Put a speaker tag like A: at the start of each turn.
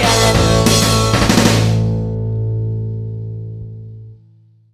A: Garrett